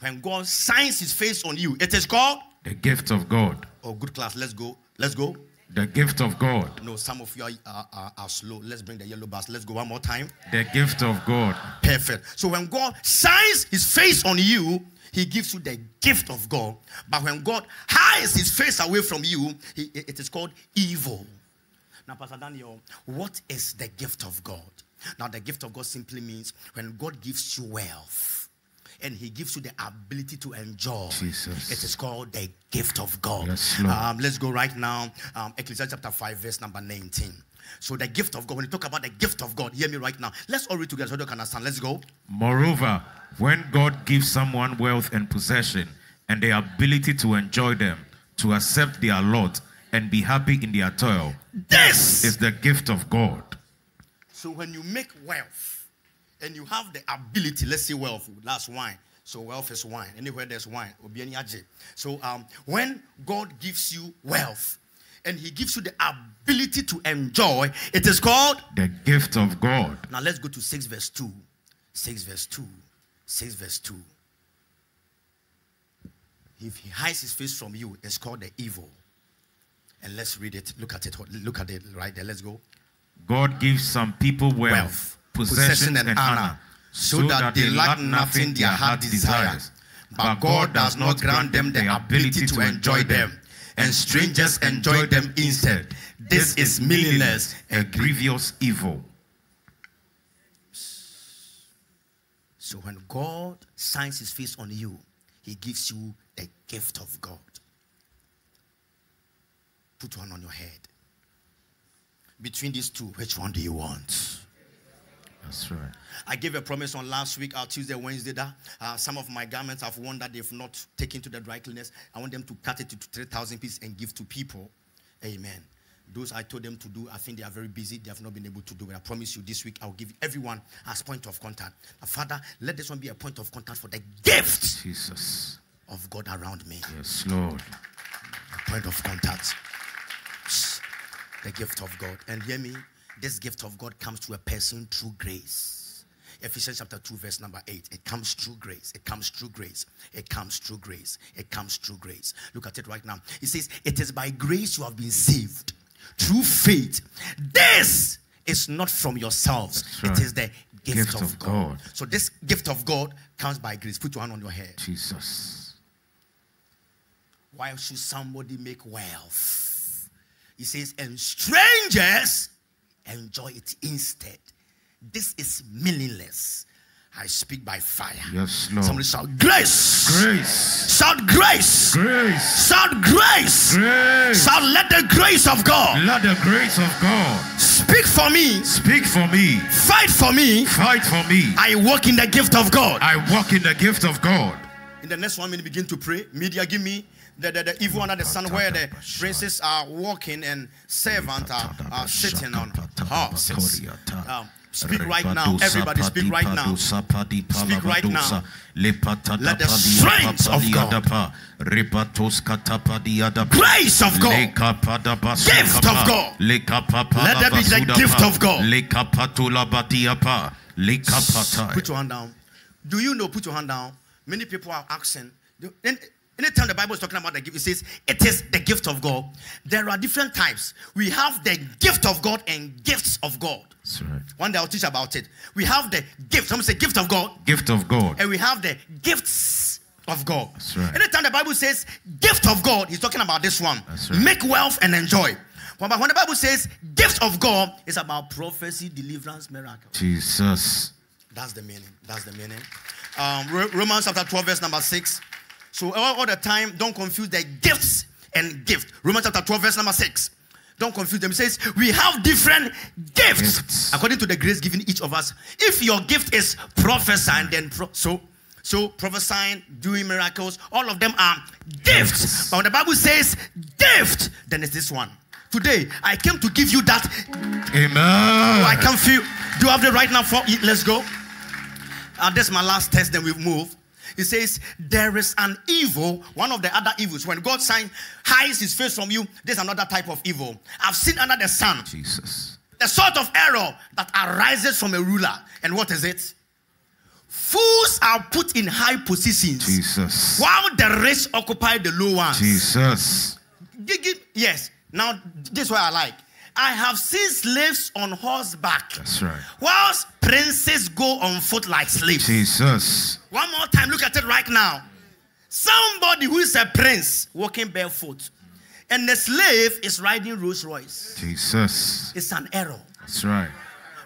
Speaker 2: When God shines his face on you, it is called
Speaker 3: The gift of God.
Speaker 2: Oh, good class. Let's go. Let's go.
Speaker 3: The gift of God.
Speaker 2: No, some of you are, are, are, are slow. Let's bring the yellow bus. Let's go one more time.
Speaker 3: The gift of God.
Speaker 2: Perfect. So when God shines his face on you, he gives you the gift of God. But when God hides his face away from you, he, it is called evil. Now, Pastor Daniel, what is the gift of God? Now, the gift of God simply means when God gives you wealth and he gives you the ability to enjoy.
Speaker 3: Jesus.
Speaker 2: It is called the gift of God.
Speaker 3: Yes,
Speaker 2: um, let's go right now. Um, Ecclesiastes chapter 5, verse number 19. So the gift of God, when you talk about the gift of God, hear me right now. Let's all read together so you can understand. Let's go.
Speaker 3: Moreover, when God gives someone wealth and possession and the ability to enjoy them, to accept their lot and be happy in their toil,
Speaker 2: This
Speaker 3: is the gift of God.
Speaker 2: So when you make wealth and you have the ability, let's say wealth, that's wine. So wealth is wine. Anywhere there's wine, obi ani agye. So um, when God gives you wealth and He gives you the ability to enjoy, it is called.
Speaker 3: The gift of God.
Speaker 2: Now let's go to six verse two. Six verse two. Six verse two. If He hides His face from you, it's called the evil. And let's read it. Look at it. Look at it right there. Let's go.
Speaker 3: God gives some people wealth,
Speaker 2: wealth,
Speaker 3: possession, and honor,
Speaker 2: so that they lack nothing their heart desires. But God does not grant them the ability to enjoy them, and strangers enjoy them instead. This is meaningless.
Speaker 3: a grievous evil.
Speaker 2: So when God shines his face on you, he gives you the gift of God. Put one on your head. Between these two, which one do you want?
Speaker 3: That's right.
Speaker 2: I gave a promise on last week, our Tuesday, Wednesday, that uh, some of my garments I've worn that they've not taken to the dry cleaners. I want them to cut it to 3,000 pieces and give to people. Amen. Those I told them to do, I think they are very busy. They have not been able to do it. I promise you this week I'll give everyone as point of contact. Now, Father, let this one be a point of contact for the gift
Speaker 3: Jesus.
Speaker 2: of God around me.
Speaker 3: Yes, Lord.
Speaker 2: A point of contact. The gift of God. And hear me, this gift of God comes to a person through grace. Ephesians chapter 2, verse number 8. It comes through grace. It comes through grace. It comes through grace. It comes through grace. Look at it right now. It says, It is by grace you have been saved through faith. This is not from yourselves,
Speaker 3: right.
Speaker 2: it is the gift,
Speaker 3: Gift
Speaker 2: of,
Speaker 3: of
Speaker 2: God.
Speaker 3: God.
Speaker 2: So, this gift of God comes by grace. Put your hand on your head.
Speaker 3: Jesus.
Speaker 2: Why should somebody make wealth? He says, and strangers enjoy it instead. This is meaningless. I speak by fire.
Speaker 3: Yes, Lord.
Speaker 2: Somebody shout grace.
Speaker 3: Grace.
Speaker 2: Shout grace.
Speaker 3: Grace.
Speaker 2: Shout grace.
Speaker 3: Grace.
Speaker 2: Shout let the grace of God
Speaker 3: Let the grace of God
Speaker 2: speak for me,
Speaker 3: speak for me.
Speaker 2: fight for me.
Speaker 3: Fight for me.
Speaker 2: I walk in the gift of God.
Speaker 3: I walk in the gift of God.
Speaker 2: In the next one minute, begin to pray. Media, give me the, the, the evil under the sun where the princes are walking and servants are, are sitting on horses. Um, speak right now. Everybody speak right now. Speak right now. Let the strength of God, grace of God, gift of God, let there be the gift of God. Put your hand down. Do you know? Put your hand down. Many people are asking. Anytime the Bible is talking about the gift, it says it is the gift of God. There are different types. We have the gift of God and gifts of God.
Speaker 3: That's right.
Speaker 2: One day I'll teach about it. We have the gift. Someone say gift of God,
Speaker 3: Gift of God.
Speaker 2: and we have the gifts of God.
Speaker 3: That's right.
Speaker 2: Anytime the Bible says gift of God, he's talking about this one.
Speaker 3: That's right.
Speaker 2: Make wealth and enjoy. But when the Bible says gift of God, it's about prophecy, deliverance, miracle.
Speaker 3: Jesus.
Speaker 2: That's the meaning. That's the meaning. Um, Romans chapter 12, verse number 6. So all, all the time, don't confuse the gifts and gift. Romans chapter 12, verse number 6. Don't confuse them. It says, We have different gifts,
Speaker 3: Gifts.
Speaker 2: according to the grace given each of us. If your gift is prophesying, then pro- so so prophesying, doing miracles, all of them are gifts.
Speaker 3: Gifts.
Speaker 2: But when the Bible says gift, then it's this one. Today, I came to give you that
Speaker 3: Amen.
Speaker 2: I can feel. Do you have the right now for it? Let's go. Uh, this is my last test, then we move. It says, There is an evil, one of the other evils. When God sign, hides his face from you, there's another type of evil. I've seen under the sun
Speaker 3: Jesus.
Speaker 2: the sort of error that arises from a ruler. And what is it? Fools are put in high positions
Speaker 3: Jesus.
Speaker 2: while the rich occupy the low ones.
Speaker 3: Jesus.
Speaker 2: Yes. Now, this is what I like. I have seen slaves on horseback.
Speaker 3: That's right.
Speaker 2: Whilst princes go on foot like slaves.
Speaker 3: Jesus.
Speaker 2: One more time, look at it right now. Somebody who is a prince walking barefoot, and the slave is riding Rolls Royce.
Speaker 3: Jesus.
Speaker 2: It's an error
Speaker 3: That's right.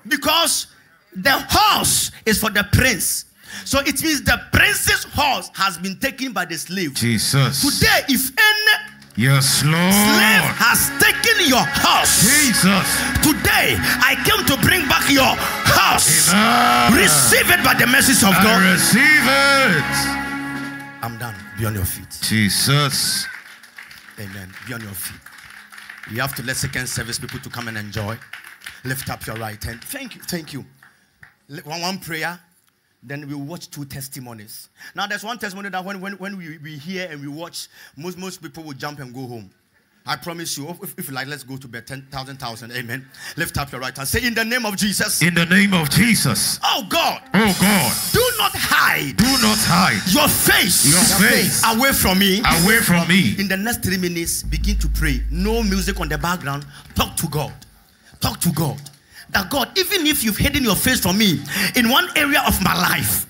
Speaker 2: because the horse is for the prince. So it means the prince's horse has been taken by the slave.
Speaker 3: Jesus.
Speaker 2: Today, if any
Speaker 3: Yes, Lord.
Speaker 2: slave has taken your horse,
Speaker 3: Jesus.
Speaker 2: today I came to bring back your
Speaker 3: house.
Speaker 2: Receive it by the message of
Speaker 3: I
Speaker 2: God.
Speaker 3: receive it.
Speaker 2: I'm done. Be on your feet.
Speaker 3: Jesus.
Speaker 2: Amen. Be on your feet. You have to let second service people to come and enjoy. Lift up your right hand. Thank you. Thank you. One, one prayer. Then we watch two testimonies. Now there's one testimony that when, when, when we, we hear and we watch, most, most people will jump and go home. I promise you, if, if you like, let's go to bed 10,000, 1,000. Amen. Lift up your right hand. Say, in the name of Jesus.
Speaker 3: In the name of Jesus.
Speaker 2: Oh God,
Speaker 3: Oh God.
Speaker 2: do not hide
Speaker 3: Do not hide
Speaker 2: your face,
Speaker 3: Your face.
Speaker 2: away from me.
Speaker 3: away from me.
Speaker 2: In the next three minutes, begin to pray. No music on the background. Talk to God. Talk to God. That God, even if you've hidden your face from me in one area of my life,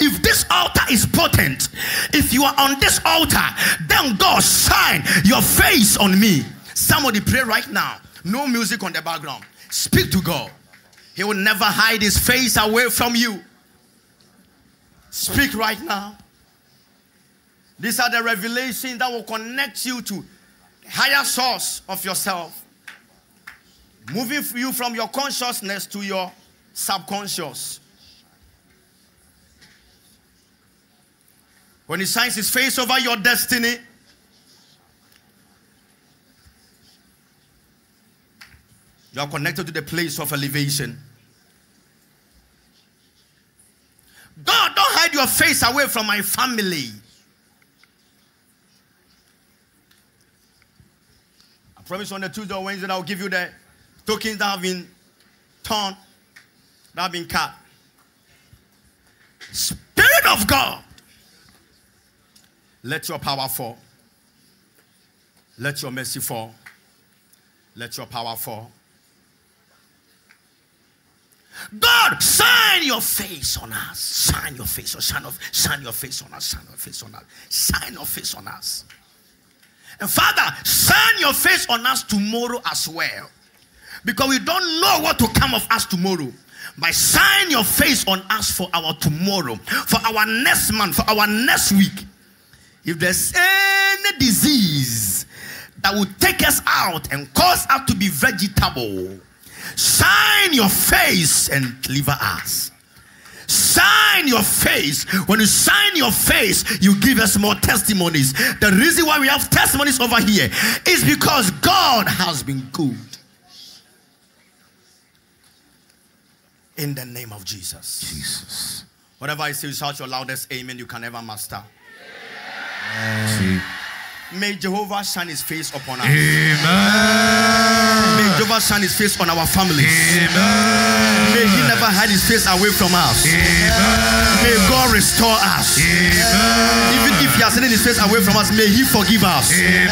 Speaker 2: if this altar is potent, if you are on this altar, then God shine your face on me. Somebody pray right now. No music on the background. Speak to God. He will never hide his face away from you. Speak right now. These are the revelations that will connect you to higher source of yourself. Moving you from your consciousness to your subconscious. When he shines his face over your destiny, you are connected to the place of elevation. God, don't hide your face away from my family. I promise on the Tuesday or Wednesday, I'll give you the tokens that have been torn, that have been cut. Spirit of God, let your power fall. Let your mercy fall. Let your power fall. God, shine your face on us. Shine your face, or shine, of, shine your face on us. Shine your face on us. Shine your face on us. And Father, shine your face on us tomorrow as well. Because we don't know what to come of us tomorrow. By sign your face on us for our tomorrow, for our next month, for our next week. If there's any disease that will take us out and cause us to be vegetable, sign your face and deliver us. Sign your face. When you sign your face, you give us more testimonies. The reason why we have testimonies over here is because God has been good. In the name of Jesus.
Speaker 3: Jesus.
Speaker 2: Whatever I say, you shout your loudest amen you can ever master.
Speaker 3: See.
Speaker 2: May Jehovah shine his face upon us.
Speaker 3: Amen.
Speaker 2: May Jehovah shine his face on our families.
Speaker 3: Amen.
Speaker 2: May he never hide his face away from us.
Speaker 3: Amen.
Speaker 2: May God restore us.
Speaker 3: Amen.
Speaker 2: Even if he has hidden his face away from us, may he forgive us.
Speaker 3: Amen.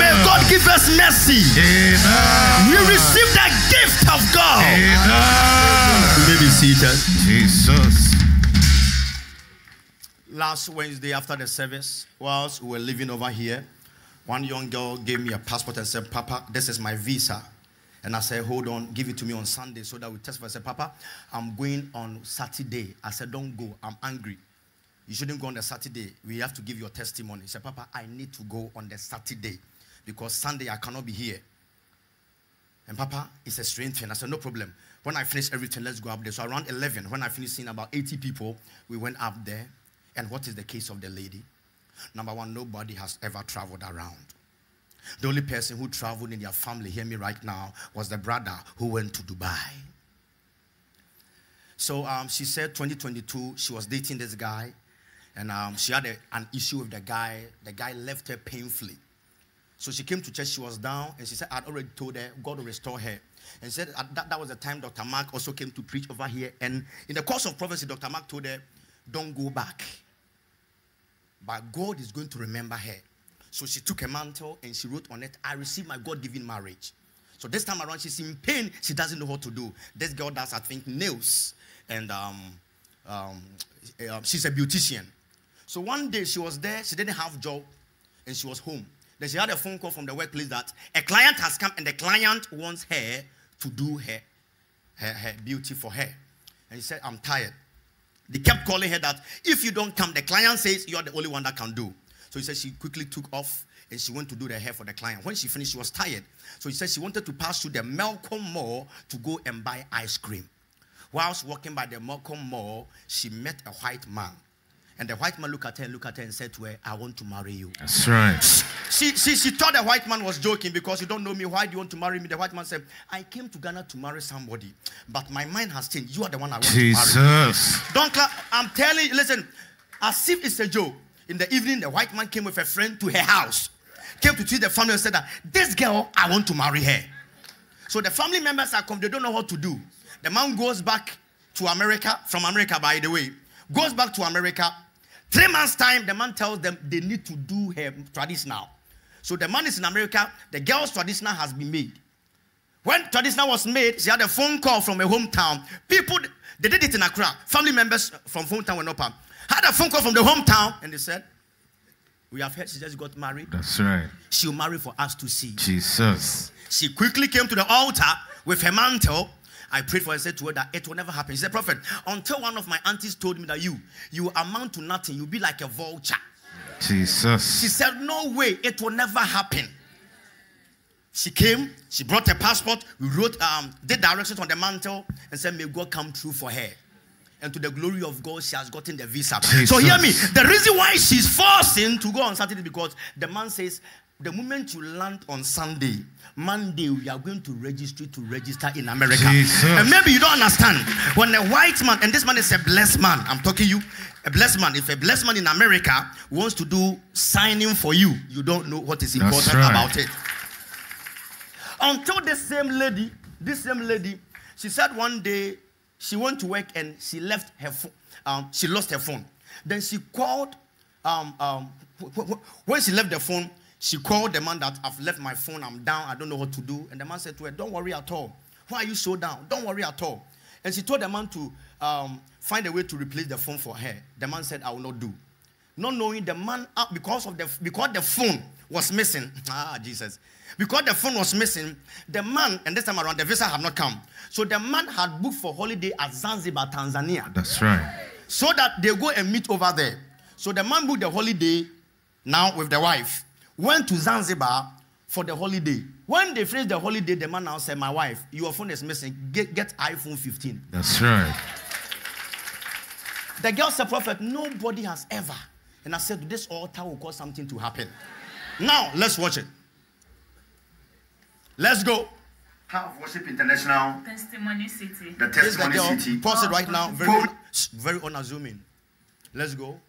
Speaker 2: May God give us mercy.
Speaker 3: Amen.
Speaker 2: We receive the gift of God.
Speaker 3: Amen.
Speaker 2: You may be seated.
Speaker 3: Jesus.
Speaker 2: Last Wednesday after the service, whilst we were living over here, one young girl gave me a passport and said, Papa, this is my visa. And I said, Hold on, give it to me on Sunday so that we test. I said, Papa, I'm going on Saturday. I said, Don't go. I'm angry. You shouldn't go on the Saturday. We have to give your testimony. He said, Papa, I need to go on the Saturday because Sunday I cannot be here. And Papa, it's a strange thing. I said, No problem. When I finish everything, let's go up there. So around 11, when I finished seeing about 80 people, we went up there. And what is the case of the lady? Number one, nobody has ever traveled around. The only person who traveled in their family, hear me right now, was the brother who went to Dubai. So um, she said 2022, she was dating this guy, and um, she had a, an issue with the guy. The guy left her painfully. So she came to church, she was down, and she said, I'd already told her, God will restore her. And said that, that was the time Dr. Mark also came to preach over here. And in the course of prophecy, Dr. Mark told her, Don't go back. But God is going to remember her. So she took a mantle and she wrote on it, I received my God given marriage. So this time around, she's in pain. She doesn't know what to do. This girl does, I think, nails. And um, um, uh, she's a beautician. So one day she was there, she didn't have job, and she was home. Then she had a phone call from the workplace that a client has come and the client wants her to do her, her, her beauty for her. And she said, I'm tired. They kept calling her that if you don't come, the client says you're the only one that can do. So he said she quickly took off and she went to do the hair for the client. When she finished, she was tired. So he said she wanted to pass through the Melcom Mall to go and buy ice cream. Whilst walking by the Melcom Mall, she met a white man. And the white man looked at her and looked at her and said to her, I want to marry you.
Speaker 3: That's right.
Speaker 2: She, she, she thought the white man was joking because you don't know me. Why do you want to marry me? The white man said, I came to Ghana to marry somebody, but my mind has changed. You are the one I want
Speaker 3: Jesus.
Speaker 2: to marry. Don't clap. I'm telling you, listen, as if it's a joke. In the evening, the white man came with a friend to her house, came to see the family and said that this girl, I want to marry her. So the family members are come, they don't know what to do. The man goes back to America, from America, by the way, goes back to America. Three months' time, the man tells them they need to do her traditional. So the man is in America, the girl's traditional has been made. When traditional was made, she had a phone call from a hometown. People, they did it in Accra. Family members from hometown went up. Had a phone call from the hometown, and they said, We have heard she just got married.
Speaker 3: That's right.
Speaker 2: She'll marry for us to see.
Speaker 3: Jesus.
Speaker 2: She quickly came to the altar with her mantle. I prayed for her and said to her that it will never happen. She said, Prophet, until one of my aunties told me that you, you amount to nothing, you'll be like a vulture.
Speaker 3: Jesus.
Speaker 2: She said, No way, it will never happen. She came, she brought a passport, we wrote, um, did directions on the mantle, and said, May God come true for her. And to the glory of God, she has gotten the visa.
Speaker 3: Jesus.
Speaker 2: So hear me. The reason why she's forcing to go on Saturday is because the man says, the moment you land on Sunday, Monday we are going to register to register in America.
Speaker 3: Jesus.
Speaker 2: And maybe you don't understand. When a white man, and this man is a blessed man, I'm talking you, a blessed man. If a blessed man in America wants to do signing for you, you don't know what is important
Speaker 3: right.
Speaker 2: about it. Until this same lady, this same lady, she said one day she went to work and she left her phone. Um, she lost her phone. Then she called. Um, um, wh- wh- when she left the phone, she called the man that I've left my phone. I'm down. I don't know what to do. And the man said to her, "Don't worry at all. Why are you so down? Don't worry at all." And she told the man to um, find a way to replace the phone for her. The man said, "I will not do." not knowing the man up because of the because the phone was missing. Ah, Jesus. Because the phone was missing, the man, and this time around, the visa have not come. So the man had booked for holiday at Zanzibar, Tanzania,
Speaker 3: That's right.
Speaker 2: so that they go and meet over there. So the man booked the holiday now with the wife, went to Zanzibar for the holiday. When they finished the holiday, the man now said, My wife, your phone is missing. Get, get iPhone 15.
Speaker 3: That's right.
Speaker 2: The girl said, Prophet, nobody has ever. And I said, This altar will cause something to happen. Now, let's watch it. Let's go.
Speaker 4: Power of Worship International,
Speaker 5: Testimony City.
Speaker 4: the
Speaker 2: This is the
Speaker 4: Testimony
Speaker 2: girl.
Speaker 4: City.
Speaker 2: Pause it right oh. now. Very,
Speaker 4: Boom.
Speaker 2: very unassuming. Let's go.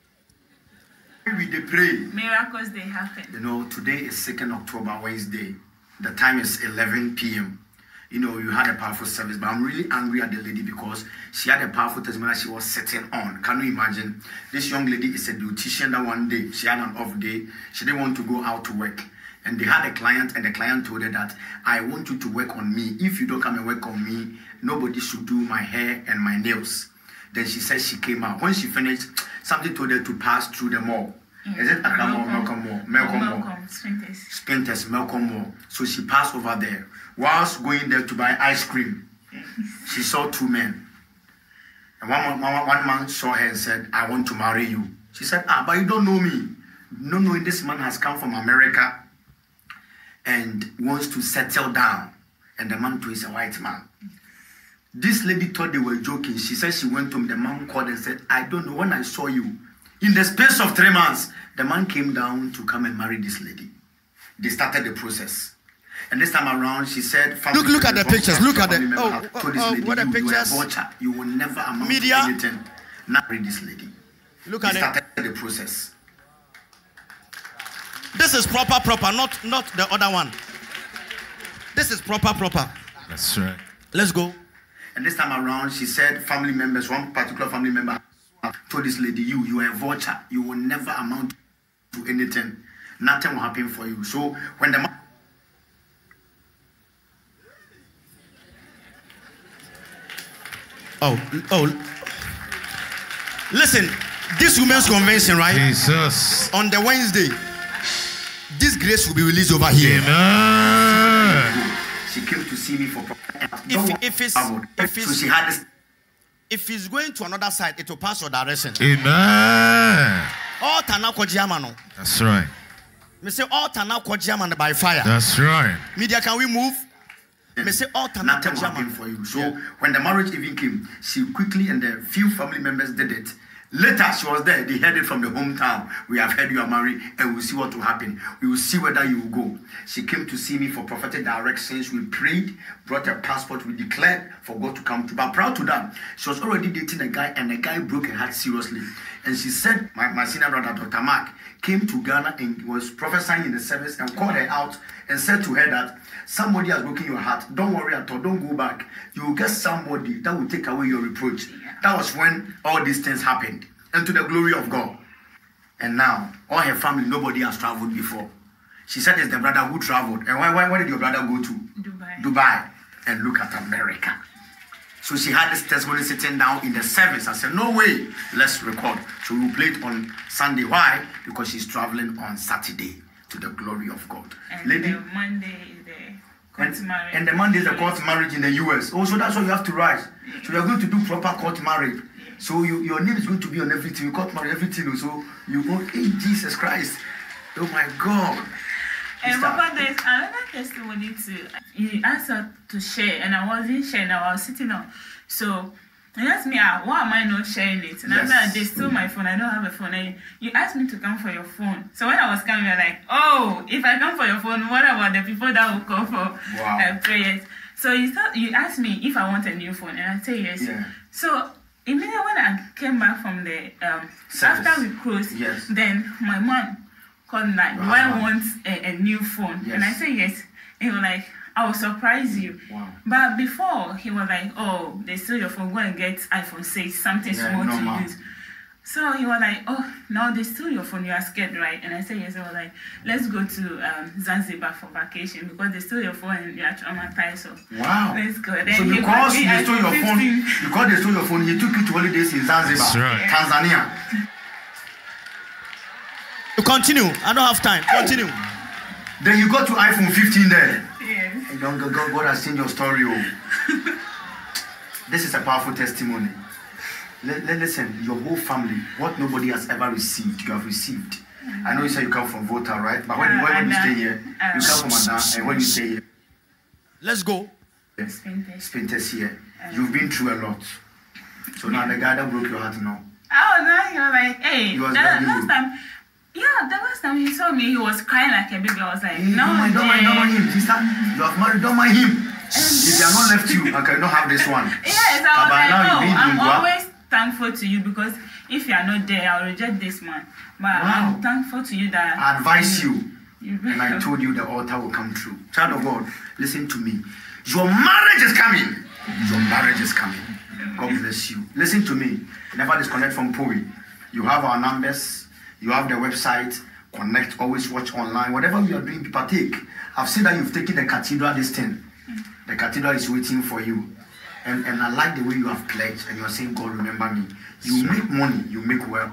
Speaker 4: We dey pray.
Speaker 5: Miracles they happen.
Speaker 4: You know, today is 2nd October, Wednesday. The time is 11 p.m. You know, you had a powerful service, but I'm really angry at the lady because she had a powerful testimony that she was sitting on. Can you imagine? This young lady is a beautician that one day she had an off day. She didn't want to go out to work. And they had a client, and the client told her that I want you to work on me. If you don't come and work on me, nobody should do my hair and my nails. Then she said she came out. When she finished, something told her to pass through the mall. Is it Accra Mall, Melcom Mall? Melcom.
Speaker 5: Melcom. Spintex.
Speaker 4: Spintex, Melcom Mall. So she passed over there. Whilst going there to buy ice cream, she saw two men. And one, man- one, one man saw her and said, I want to marry you. She said, Ah, but you don't know me. No, knowing this man has come from America and wants to settle down. And the man too is a white man. This lady thought they were joking. She said she went to him. The man called and said, I don't know. When I saw you, in the space of three months, the man came down to come and marry this lady. They started the process. And this time around, she said,
Speaker 2: Look- look at the pictures. Look at the-
Speaker 4: family member
Speaker 2: oh,
Speaker 4: have told
Speaker 2: oh,
Speaker 4: lady,
Speaker 2: what the
Speaker 4: you, you are a
Speaker 2: pictures?
Speaker 4: You will never amount
Speaker 2: Media.
Speaker 4: to anything. Now marry this lady.
Speaker 2: Look
Speaker 4: They
Speaker 2: at it.
Speaker 4: started the process.
Speaker 2: This is proper, proper, not not the other one. This is proper, proper.
Speaker 3: That's right.
Speaker 2: Let's go.
Speaker 4: And this time around, she said family members, one particular family member told this lady, you, you are a vulture. You will never amount to anything.
Speaker 2: nothing will happen for you. So when the
Speaker 4: Oh, oh. Listen, this women's convention, right?
Speaker 3: Jesus.
Speaker 4: On the Wednesday, this grace will be released over here.
Speaker 3: Amen.
Speaker 2: she came to see me for pro-
Speaker 4: If-
Speaker 2: Don't
Speaker 4: if it's- if
Speaker 2: so
Speaker 4: it's-
Speaker 2: she had this
Speaker 4: If he's going to another side, it will pass your direction.
Speaker 3: Amen.
Speaker 4: All Tana Kojiamano.
Speaker 3: That's right.
Speaker 4: Me say all Tana Kojiamano by fire.
Speaker 3: That's right.
Speaker 4: Media, can we move? Me say all Tana
Speaker 2: nothing will happen for you. So
Speaker 4: Yeah.
Speaker 2: when the marriage even came, she quickly and the few family members did it. Later, she was there. They heard it from the hometown. We have heard you are married, and we'll see what will happen. We will see whether you will go. She came to see me for prophetic directions. We prayed, brought her passport. We declared for God to come to. But proud to that, she was already dating a guy, and the guy broke her heart seriously. And she said, my, my senior brother, Dr. Mark, came to Ghana and was prophesying in the service and called her out and said to her that somebody has broken your heart. Don't worry at all. Don't go back. You will get somebody that will take away your reproach. That was when all these things happened. And to the glory of God. And now, all her family, nobody has traveled before. She said it's the brother who traveled. And why, why, where did your brother go to?
Speaker 5: Dubai.
Speaker 2: Dubai. And look at America. So she had this testimony sitting down in the service. I said, No way, let's record. So we will play it on Sunday. Why? Because she's traveling on Saturday to the glory of God.
Speaker 5: And
Speaker 2: Lady,
Speaker 5: Monday is the
Speaker 2: and,
Speaker 5: court marriage.
Speaker 2: and the Monday is the court marriage in the US. Oh, so that's why you have to rise. So you're going to do proper court marriage. So you, your name is going to be on everything. You court marriage, everything. So you go, hey, Jesus Christ. Oh my God.
Speaker 5: And Papa, there's another testimony too. He asked her to share, and I wasn't sharing. I was sitting on. So he asked me, ah, why am I not sharing it? And
Speaker 2: Yes.
Speaker 5: I said, they stole my phone. I don't have a phone. And you asked me to come for your phone. So when I was coming, you're like, oh, if I come for your phone, what about the people that will come for
Speaker 2: Wow.
Speaker 5: uh, prayers? So you thought you asked me if I want a new phone, and I said yes.
Speaker 2: Yeah.
Speaker 5: So immediately when I came back from the um,
Speaker 2: Service.
Speaker 5: after we closed,
Speaker 2: Yes.
Speaker 5: then my mom called like,
Speaker 2: Your
Speaker 5: do I want a, a new phone? And I
Speaker 2: Yes.
Speaker 5: said yes. And he was like, I will surprise you.
Speaker 2: Wow.
Speaker 5: But before he was like, oh, they steal your phone, go and get iPhone 6, something
Speaker 2: Yeah,
Speaker 5: small
Speaker 2: normal.
Speaker 5: to use. So he was like, oh, now they steal your phone, you are scared, right? And I said yes. I was like, let's go to um, Zanzibar for vacation because they steal your phone and you are traumatized. So
Speaker 2: Wow.
Speaker 5: let's go. Then
Speaker 2: So because
Speaker 5: bought
Speaker 2: they stole your
Speaker 5: iPhone
Speaker 2: phone, because they stole your phone, he took you to holidays in Zanzibar,
Speaker 3: That's right.
Speaker 2: Tanzania.
Speaker 4: Continue. I don't have time. Continue.
Speaker 2: Then you got to iPhone 15 there.
Speaker 5: Yes.
Speaker 2: And God, God, God has seen your story. Oh. this is a powerful testimony. Li- li- listen, your whole family, what nobody has ever received, you have received. Mm-hmm. I know you say you come from Volta, right? But when,
Speaker 5: Uh,
Speaker 2: when, you
Speaker 5: Ada.
Speaker 2: stay here, you come from Ada, and when you uh, stay here,
Speaker 4: Let's go.
Speaker 5: Spintex.
Speaker 2: Spinters here, you've been through a lot. So now the guy that broke your heart now.
Speaker 5: I was like, he was like, hey,
Speaker 2: He was
Speaker 5: the last time, yeah, the last time he saw me, he was crying like a baby. I was like,
Speaker 2: Hey,
Speaker 5: no,
Speaker 2: don't mind, don't mind, don't mind him. Sister, you have married, don't mind him. If they are not left you, I cannot have this one.
Speaker 5: Yes, I was like, no, I'm always thankful to you because if you are not there, I'll reject this man. But
Speaker 2: Wow.
Speaker 5: I'm thankful to you that
Speaker 2: I advise you.
Speaker 5: you
Speaker 2: And I told you the altar will come true. Child of God, listen to me. Your marriage is coming. Your marriage is coming. God bless you. Listen to me. Never disconnect from POE. You have our numbers. You have the website. Connect. Always watch online. Whatever you are doing, partake. I've seen that you've taken the cathedral this thing. The cathedral is waiting for you. And, and I like the way you have pledged and you are saying, God, remember me. You make money, you make wealth.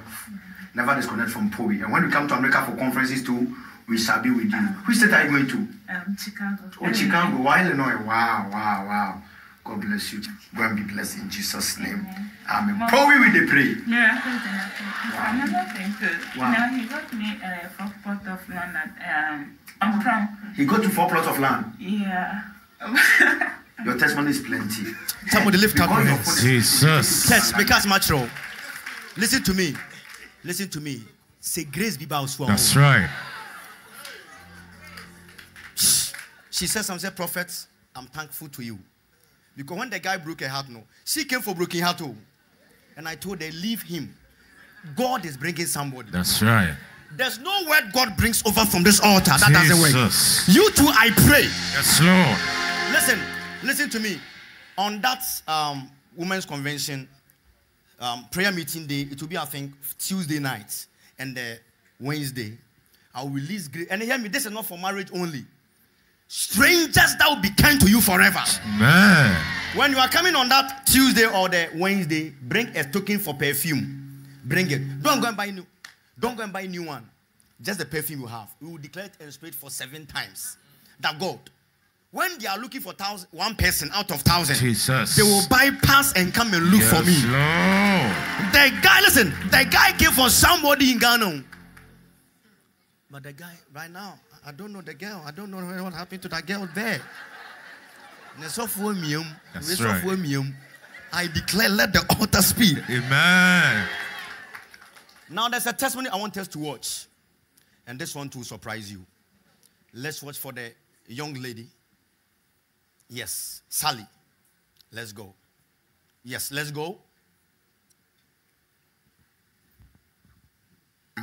Speaker 2: Never disconnect from POE. And when we come to America for conferences too, we shall be with you. Which state are you going to?
Speaker 5: um, Chicago.
Speaker 2: Oh, Chicago. Why Illinois? Wow, wow, wow. God bless you. Go and be blessed in Jesus' name. Amen.
Speaker 5: Mom.
Speaker 2: POE we they pray.
Speaker 5: Miracles and happen. Another thing too.
Speaker 2: Wow.
Speaker 5: Now he got me a four pot of land at um, I'm from
Speaker 2: He got to four plots of land.
Speaker 5: yeah.
Speaker 2: Your testimony is plenty.
Speaker 4: Somebody lift up your
Speaker 2: Because
Speaker 4: hands.
Speaker 3: Jesus.
Speaker 4: Church, because natural. Listen to me. Listen to me. Say grace be bow
Speaker 3: That's right.
Speaker 4: She said something, said, Prophet, I'm thankful to you. Because when the guy broke her heart, no, she came for broken heart. Oh. And I told her, leave him. God is bringing somebody.
Speaker 3: That's right.
Speaker 4: There's no word God brings over from this altar. That doesn't work. You too, I pray.
Speaker 3: Yes, Lord.
Speaker 4: Listen, listen to me. On that um, women's convention um, prayer meeting day, it will be, I think, Tuesday night and uh, Wednesday.
Speaker 2: I'll release grace. And hear me, this is not for marriage only. Strangers that will be kind to you forever.
Speaker 3: Man.
Speaker 2: When you are coming on that Tuesday or the Wednesday, bring a token for perfume. Bring it. Don't go and buy new. Don't go and buy new one. Just the perfume you have. We will declare it and spray it for seven times. That God. When they are looking for thousand, one person out of thousand,
Speaker 3: Jesus.
Speaker 2: they will bypass and come and look for me.
Speaker 3: Yes, Lord.
Speaker 2: The guy, listen, the guy came for somebody in Ghana. But the guy, right now, I don't know the girl. I don't know what happened to that girl there.
Speaker 3: That's right.
Speaker 2: I declare, let the altar speak.
Speaker 3: Amen.
Speaker 2: Now, there's a testimony I want us to watch. And this one will surprise you. Let's watch for the young lady. Yes, Sally. Let's go. Yes, let's go.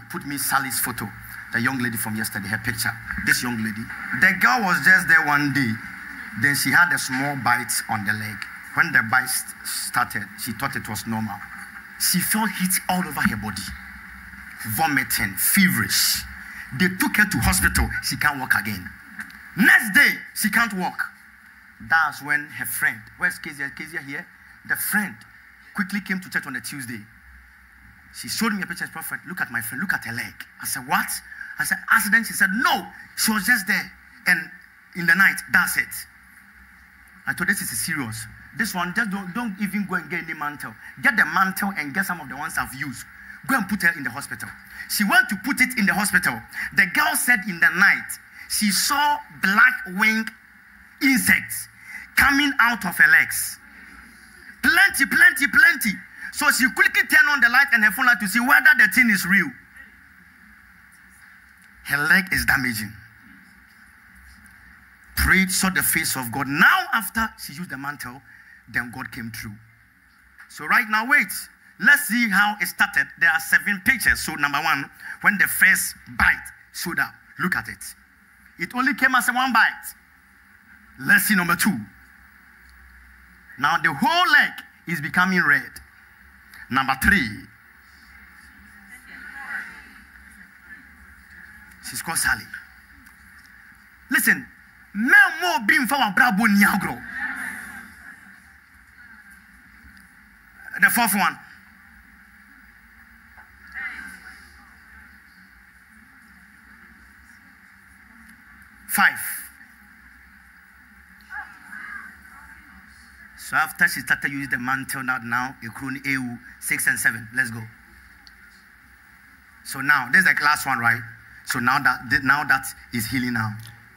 Speaker 2: Put me Sally's photo, the young lady from yesterday, her picture. This young lady. The girl was just there one day. Then she had a small bite on the leg. When the bite started, she thought it was normal. She felt heat all over her body, vomiting, feverish. They took her to hospital. She can't walk again. Next day, she can't walk. That's when her friend, where's Kezia? Kezia here? The friend quickly came to church on a Tuesday. She showed me a picture. Of prophet, look at my friend. Look at her leg. I said, what? I said, accident. She said, no. She was just there. And in the night, that's it. I thought this is serious. This one, just don't, don't even go and get any mantle. Get the mantle and get some of the ones I've used. Go and put her in the hospital. She went to put it in the hospital. The girl said in the night, she saw black wing insects coming out of her legs. Plenty, plenty, plenty. So she quickly turned on the light and her phone light to see whether the thing is real. Her leg is damaging. Prayed, saw the face of God. Now, after she used the mantle, then God came through. So, right now, wait. Let's see how it started. There are seven pictures. So, number one, when the first bite showed up, look at it. It only came as a one bite. Let's see number two. Now, the whole leg is becoming red. Number three. She's called Sally. Listen, men more being for brabo niagro. The fourth one. Five. So after she started using the mantle, now now Ekrun EU six and seven. Let's go. So now this is the last one, right? So now that now that is healing now.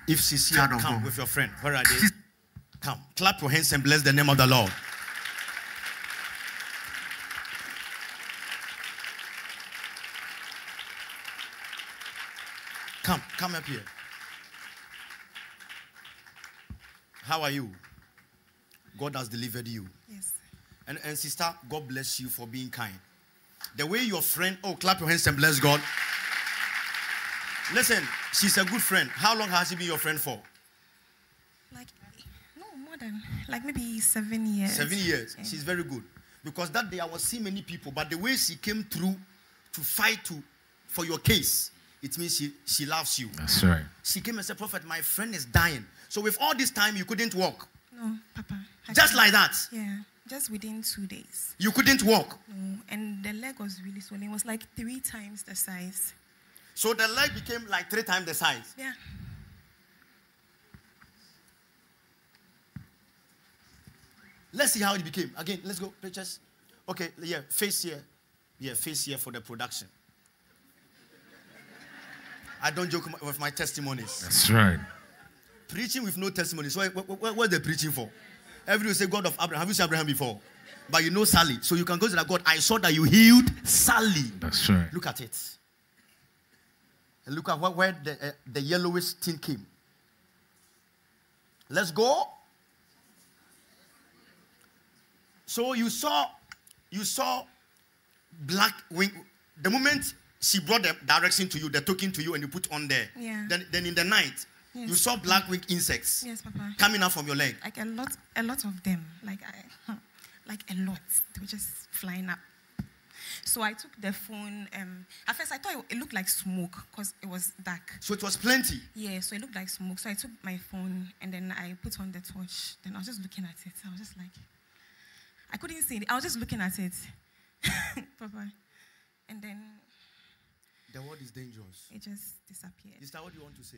Speaker 2: If she's here, come
Speaker 4: God.
Speaker 2: with your friend. Where are they? Come, clap your hands and bless the name of the Lord. Come, come up here. How are you? God has delivered you.
Speaker 6: Yes.
Speaker 2: And, and sister, God bless you for being kind. The way your friend, oh, clap your hands and bless God. Listen, she's a good friend. How long has she been your friend for?
Speaker 6: Like, no, more than, like maybe seven years.
Speaker 2: Seven years.
Speaker 6: Yeah.
Speaker 2: She's very good. Because that day I was seeing many people, but the way she came through to fight to for your case, it means she, she loves you.
Speaker 3: That's right.
Speaker 2: She came and said, Prophet, my friend is dying. So with all this time, you couldn't walk.
Speaker 6: No, Papa. I
Speaker 2: Just like that.
Speaker 6: Yeah, just within two days.
Speaker 2: You couldn't walk.
Speaker 6: No, and the leg was really swollen. It was like three times the size.
Speaker 2: So the leg became like three times the size.
Speaker 6: Yeah.
Speaker 2: Let's see how it became. Again, let's go. Pictures. Okay, yeah, face here. Yeah, face here for the production. I don't joke with my testimonies.
Speaker 3: That's right.
Speaker 2: Preaching with no testimonies. What, what, what, what are they preaching for? Everybody will say, God of Abraham. Have you seen Abraham before? But you know Sally. So you can go to that God. I saw that you healed Sally.
Speaker 3: That's right.
Speaker 2: Look at it. And look at what, where the, uh, the yellowish thing came. Let's go. So you saw, you saw black wing. The moment she brought the direction to you, the token to you, and you put on there.
Speaker 6: Yeah.
Speaker 2: Then, then in the night, you saw black wing insects
Speaker 6: Yes, Papa.
Speaker 2: coming out from your leg.
Speaker 6: Like a lot, a lot of them. Like I, like a lot. They were just flying up. So I took the phone. Um, at first, I thought it, it looked like smoke because it was dark.
Speaker 2: So it was plenty.
Speaker 6: Yeah, so it looked like smoke. So I took my phone and then I put on the torch. Then I was just looking at it. I was just like, I couldn't see it. I was just looking at it. Papa. And then
Speaker 2: The word is dangerous.
Speaker 6: it just disappeared.
Speaker 2: Is that what you want to say?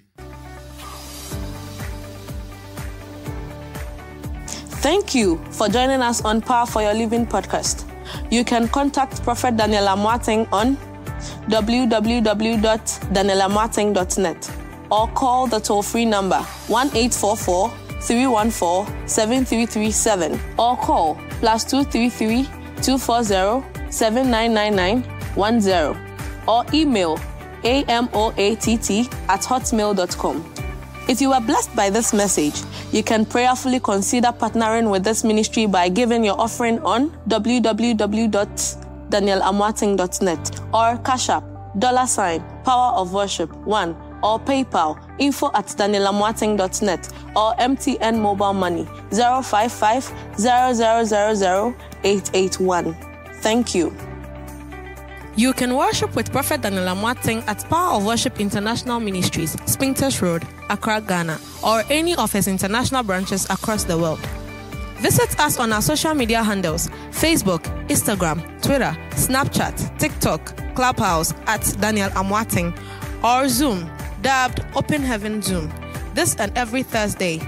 Speaker 1: Thank you for joining us on Power for Your Living podcast. You can contact Prophet Daniel Amoateng on www.danielamoateng.net or call the toll free number 1 314 7337 or call plus 233 240 7999 or email amoatt at hotmail.com. If you were blessed by this message, you can prayerfully consider partnering with this ministry by giving your offering on www.danielamoateng.net or Cash App, dollar sign, power of worship 1 or PayPal, info at danielamoateng.net or MTN mobile money 055 0000 881. Thank you. You can worship with Prophet Daniel Amoateng at Power of Worship International Ministries, Spintex Road, Accra, Ghana, or any of his international branches across the world. Visit us on our social media handles Facebook, Instagram, Twitter, Snapchat, TikTok, Clubhouse at Daniel Amoateng, or Zoom, dubbed Open Heaven Zoom. This and every Thursday